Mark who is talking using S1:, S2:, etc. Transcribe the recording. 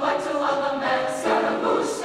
S1: white to all the men, Scaramouche.